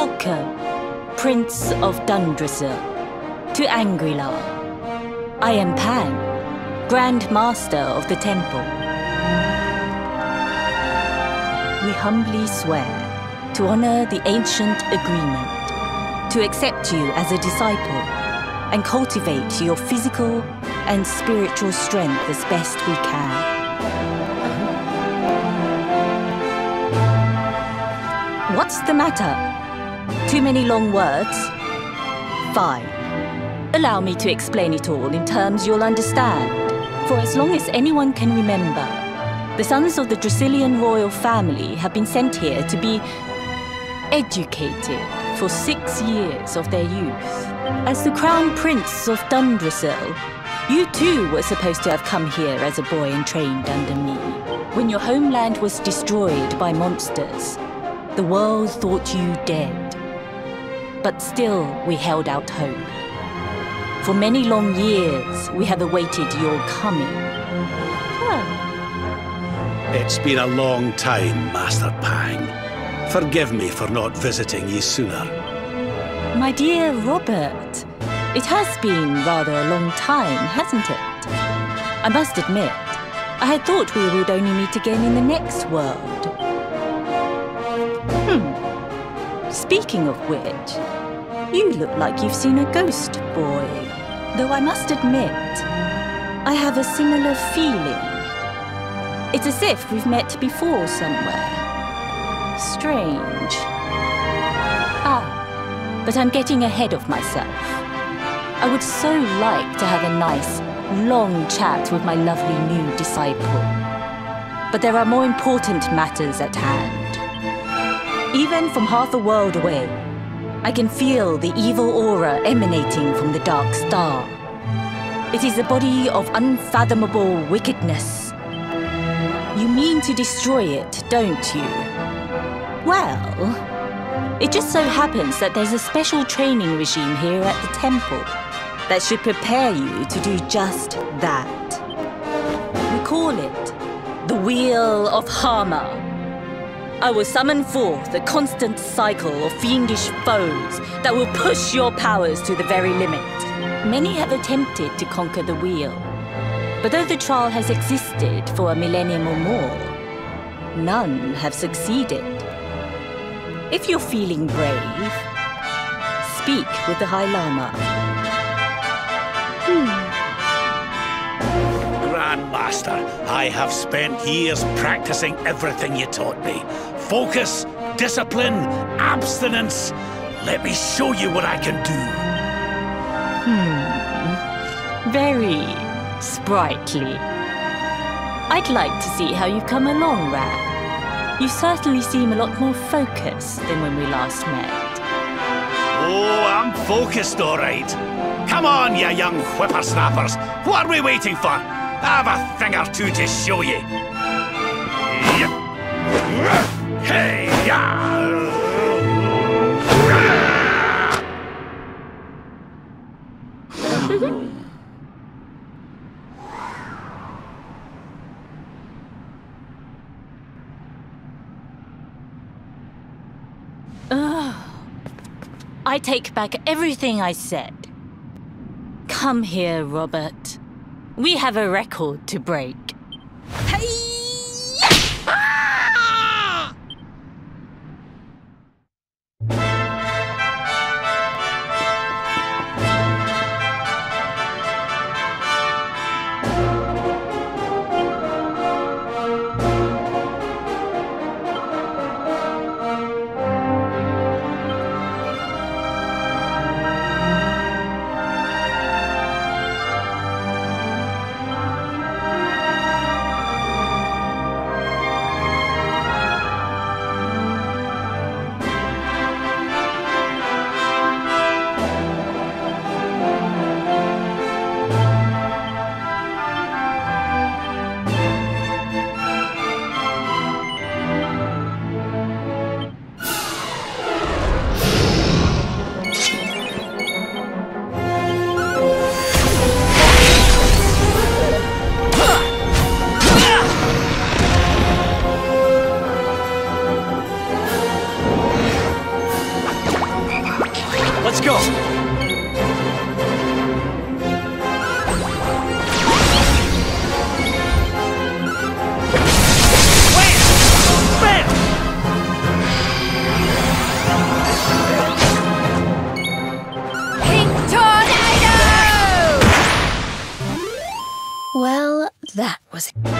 Welcome, Prince of Dundrasil, to Angri-La. I am Pan, Grand Master of the Temple. We humbly swear to honor the ancient agreement, to accept you as a disciple, and cultivate your physical and spiritual strength as best we can. What's the matter? Too many long words? Fine. Allow me to explain it all in terms you'll understand. For as long as anyone can remember, the sons of the Dracilian royal family have been sent here to be educated for six years of their youth. As the Crown Prince of Dundrasil, you too were supposed to have come here as a boy and trained under me. When your homeland was destroyed by monsters, the world thought you dead. But still, we held out hope. For many long years, we have awaited your coming. It's been a long time, Master Pang. Forgive me for not visiting ye sooner. My dear Robert, it has been rather a long time, hasn't it? I must admit, I had thought we would only meet again in the next world. Hmm. Speaking of which, you look like you've seen a ghost, boy. Though I must admit, I have a similar feeling. It's as if we've met before somewhere. Strange. Ah, but I'm getting ahead of myself. I would so like to have a nice, long chat with my lovely new disciple. But there are more important matters at hand. Even from half a world away, I can feel the evil aura emanating from the Dark Star. It is a body of unfathomable wickedness. You mean to destroy it, don't you? Well, it just so happens that there's a special training regime here at the temple that should prepare you to do just that. We call it the Wheel of Harma. I will summon forth a constant cycle of fiendish foes that will push your powers to the very limit. Many have attempted to conquer the wheel, but though the trial has existed for a millennium or more, none have succeeded. If you're feeling brave, speak with the High Lama. Hmm. Grandmaster, I have spent years practicing everything you taught me. Focus, discipline, abstinence. Let me show you what I can do. Hmm. Very sprightly. I'd like to see how you've come along, Rab. You certainly seem a lot more focused than when we last met. Oh, I'm focused, all right. Come on, you young whippersnappers. What are we waiting for? I have a thing or two to show you. Yep. Hey, ya! Ah. I take back everything I said. Come here, Robert. We have a record to break. That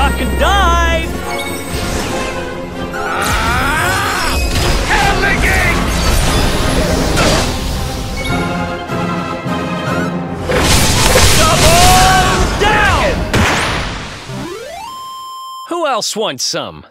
duck and dive! Ah! Double down! Who else wants some?